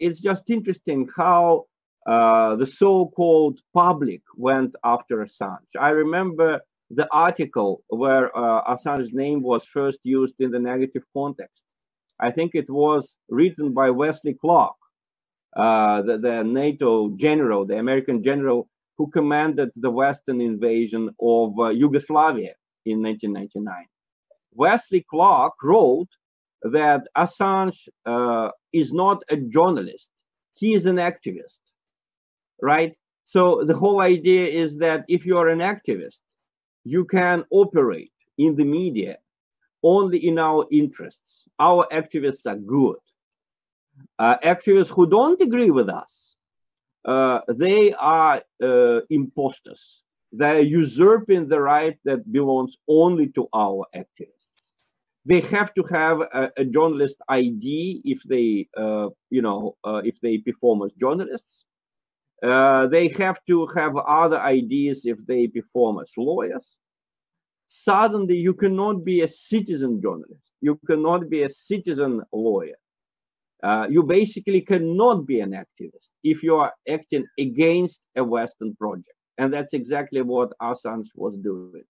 it's just interesting how uh, the so-called public went after Assange. I remember the article where uh, Assange's name was first used in the negative context. I think it was written by Wesley Clark, uh, the, the, NATO general, the American general who commanded the Western invasion of uh, Yugoslavia in 1999. Wesley Clark wrote that Assange uh, is not a journalist, he is an activist, right? So the whole idea is that if you are an activist, you can operate in the media only in our interests. Our activists are good. Uh, activists who don't agree with us, uh, they are uh, imposters. They're usurping the right that belongs only to our activists. They have to have a, a journalist ID if they, uh, you know, uh, if they perform as journalists. Uh, they have to have other ideas if they perform as lawyers. Suddenly, you cannot be a citizen journalist. You cannot be a citizen lawyer. Uh, you basically cannot be an activist if you are acting against a Western project. And that's exactly what Assange was doing.